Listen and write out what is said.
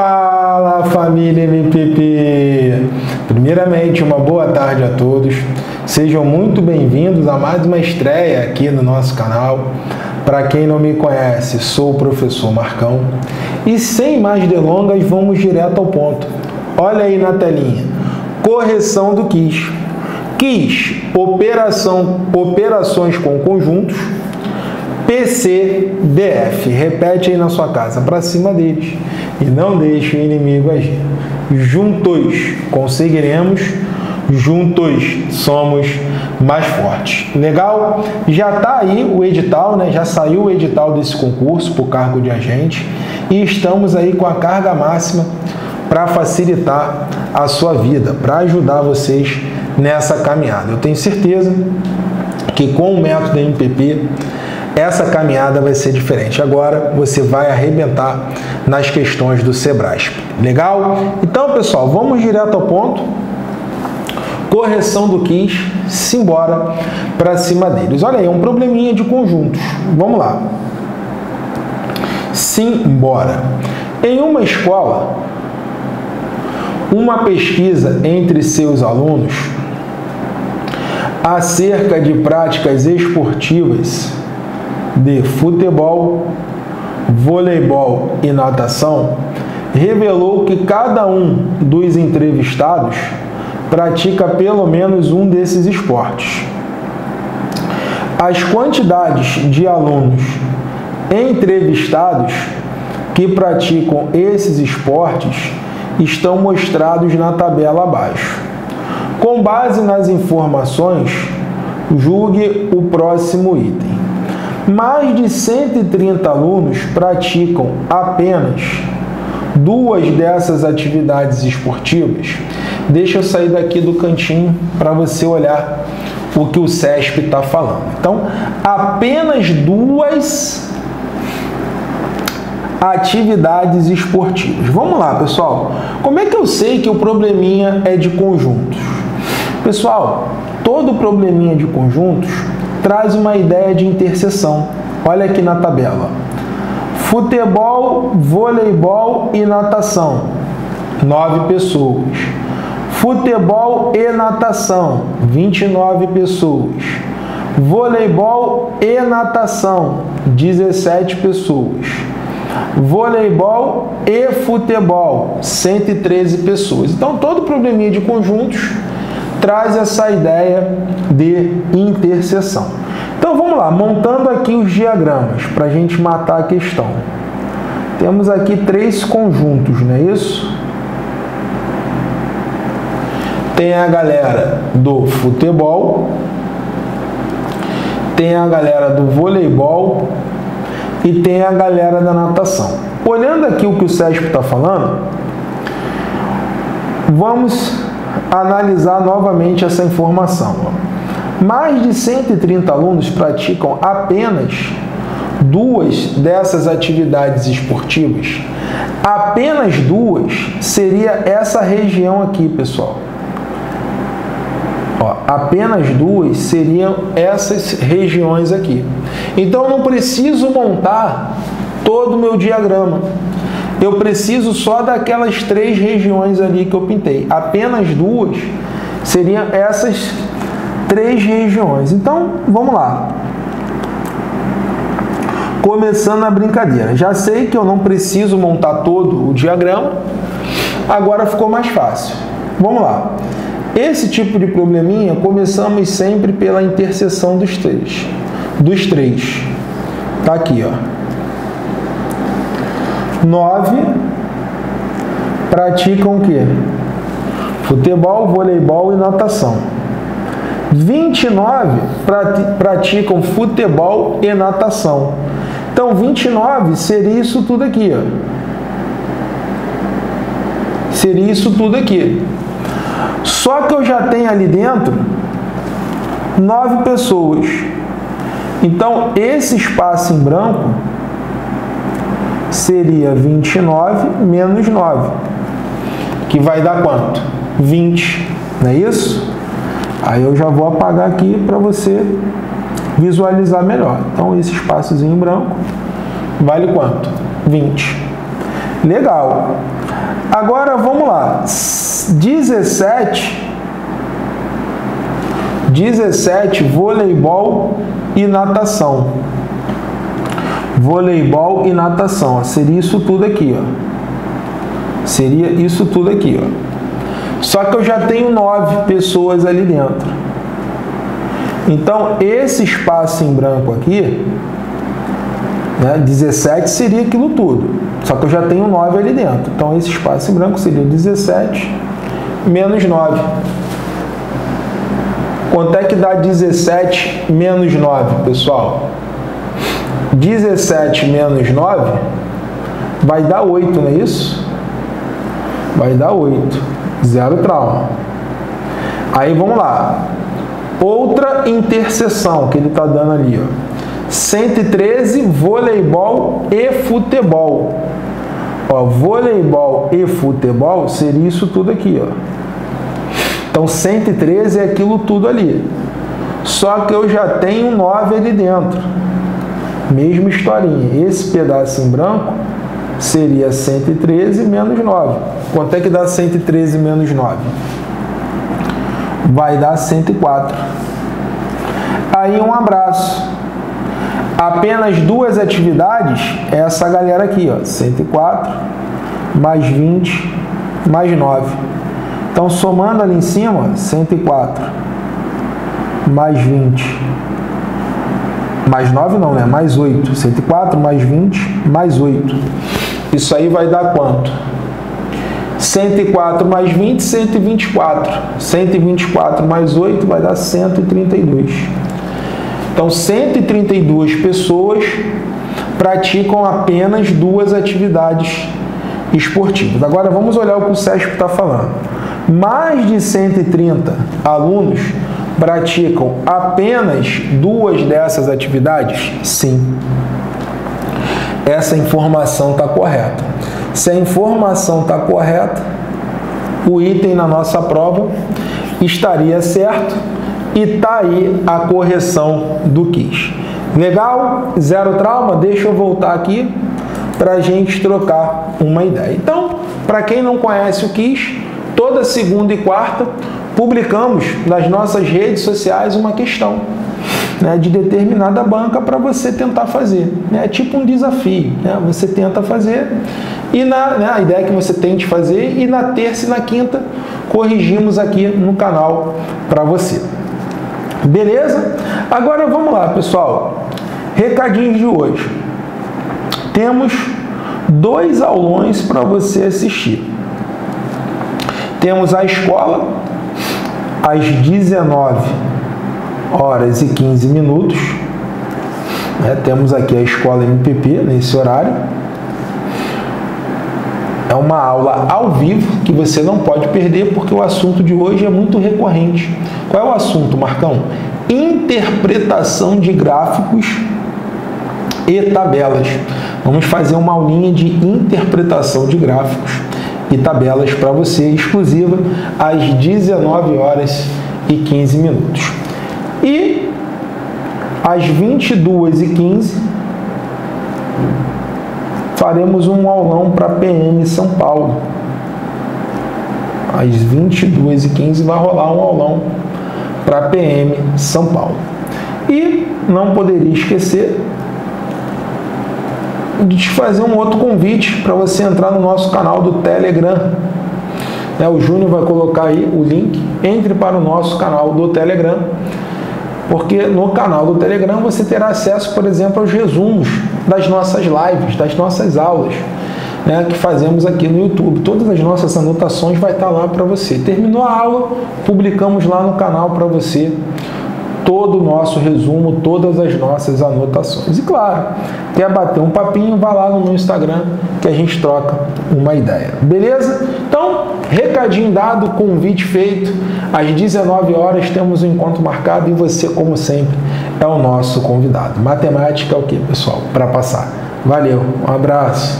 Fala família MPP! Primeiramente, uma boa tarde a todos. Sejam muito bem-vindos a mais uma estreia aqui no nosso canal. Para quem não me conhece, sou o professor Marcão. E sem mais delongas, vamos direto ao ponto. Olha aí na telinha. Correção do QUIS. QUIS, operação, operações com conjuntos PCDF. Repete aí na sua casa, para cima deles. E não deixe o inimigo agir. Juntos conseguiremos, juntos somos mais fortes. Legal? Já está aí o edital, né? Já saiu o edital desse concurso para o cargo de agente e estamos aí com a carga máxima para facilitar a sua vida, para ajudar vocês nessa caminhada. Eu tenho certeza que com o método MPP essa caminhada vai ser diferente. Agora você vai arrebentar nas questões do Sebrasp. Legal? Então, pessoal, vamos direto ao ponto. Correção do quis, simbora para cima deles. Olha aí, um probleminha de conjuntos. Vamos lá. Simbora. Em uma escola, uma pesquisa entre seus alunos acerca de práticas esportivas de futebol, voleibol e natação revelou que cada um dos entrevistados pratica pelo menos um desses esportes. As quantidades de alunos entrevistados que praticam esses esportes estão mostrados na tabela abaixo. Com base nas informações, julgue o próximo item. Mais de 130 alunos praticam apenas duas dessas atividades esportivas. Deixa eu sair daqui do cantinho para você olhar o que o CESP está falando. Então, apenas duas atividades esportivas. Vamos lá, pessoal. Como é que eu sei que o probleminha é de conjuntos? Pessoal, todo probleminha de conjuntos traz uma ideia de interseção. Olha aqui na tabela. Futebol, voleibol e natação. Nove pessoas. Futebol e natação. 29 pessoas. Voleibol e natação. 17 pessoas. Voleibol e futebol. 113 pessoas. Então, todo probleminha de conjuntos traz essa ideia de interseção. Então vamos lá, montando aqui os diagramas para a gente matar a questão. Temos aqui três conjuntos, não é isso? Tem a galera do futebol, tem a galera do voleibol e tem a galera da natação. Olhando aqui o que o Sérgio está falando, vamos analisar novamente essa informação. Mais de 130 alunos praticam apenas duas dessas atividades esportivas. Apenas duas seria essa região aqui, pessoal. Ó, apenas duas seriam essas regiões aqui. Então não preciso montar todo o meu diagrama eu preciso só daquelas três regiões ali que eu pintei. Apenas duas seriam essas três regiões. Então, vamos lá. Começando a brincadeira. Já sei que eu não preciso montar todo o diagrama. Agora ficou mais fácil. Vamos lá. Esse tipo de probleminha, começamos sempre pela interseção dos três. Dos três. Tá aqui, ó. 9 praticam o quê? Futebol, voleibol e natação. 29 praticam futebol e natação. Então, 29 seria isso tudo aqui. Ó. Seria isso tudo aqui. Só que eu já tenho ali dentro nove pessoas. Então, esse espaço em branco seria 29 menos 9, que vai dar quanto? 20, não é isso? Aí eu já vou apagar aqui para você visualizar melhor. Então, esse espaçozinho branco vale quanto? 20. Legal. Agora vamos lá. 17 17 voleibol e natação. Voleibol e natação. Seria isso tudo aqui, ó. Seria isso tudo aqui, ó. Só que eu já tenho nove pessoas ali dentro. Então, esse espaço em branco aqui, né, 17 seria aquilo tudo. Só que eu já tenho 9 ali dentro. Então, esse espaço em branco seria 17 menos 9. Quanto é que dá 17 menos 9, pessoal? 17 menos 9 vai dar 8, não é isso? Vai dar 8. Zero trauma. Aí vamos lá. Outra interseção que ele está dando ali. Ó. 113, voleibol e futebol. Ó, voleibol e futebol seria isso tudo aqui. Ó. Então 113 é aquilo tudo ali. Só que eu já tenho 9 ali dentro. Mesma historinha. Esse pedaço em branco seria 113 menos 9. Quanto é que dá 113 menos 9? Vai dar 104. Aí um abraço. Apenas duas atividades essa galera aqui, ó, 104 mais 20 mais 9. Então, somando ali em cima, 104 mais 20 mais 9 não, né? Mais 8. 104 mais 20 mais 8. Isso aí vai dar quanto? 104 mais 20, 124. 124 mais 8 vai dar 132. Então, 132 pessoas praticam apenas duas atividades esportivas. Agora, vamos olhar o que o SESP está falando mais de 130 alunos praticam apenas duas dessas atividades? Sim. Essa informação está correta. Se a informação está correta, o item na nossa prova estaria certo e está aí a correção do quiz. Legal? Zero trauma? Deixa eu voltar aqui para a gente trocar uma ideia. Então, para quem não conhece o quiz, toda segunda e quarta publicamos nas nossas redes sociais uma questão né, de determinada banca para você tentar fazer. Né? É tipo um desafio. Né? Você tenta fazer e na, né, a ideia é que você tente fazer e na terça e na quinta corrigimos aqui no canal para você. Beleza? Agora vamos lá, pessoal. Recadinhos de hoje. Temos dois aulões para você assistir. Temos a escola às 19 horas e 15 minutos. É, temos aqui a escola MPP nesse horário. É uma aula ao vivo que você não pode perder porque o assunto de hoje é muito recorrente. Qual é o assunto, Marcão? Interpretação de gráficos e tabelas. Vamos fazer uma aulinha de interpretação de gráficos e tabelas para você, exclusiva, às 19 horas e 15 minutos. E às 22 e 15 faremos um aulão para PM São Paulo. Às 22 e 15 vai rolar um aulão para PM São Paulo. E não poderia esquecer de te fazer um outro convite para você entrar no nosso canal do Telegram. É, o Júnior vai colocar aí o link. Entre para o nosso canal do Telegram, porque no canal do Telegram você terá acesso, por exemplo, aos resumos das nossas lives, das nossas aulas. Né, que fazemos aqui no YouTube. Todas as nossas anotações vai estar lá para você. Terminou a aula, publicamos lá no canal para você todo o nosso resumo, todas as nossas anotações. E claro, quer bater um papinho, vá lá no meu Instagram que a gente troca uma ideia. Beleza? Então, recadinho dado, convite feito. Às 19 horas temos um encontro marcado e você, como sempre, é o nosso convidado. Matemática é o que, pessoal? Para passar. Valeu, um abraço.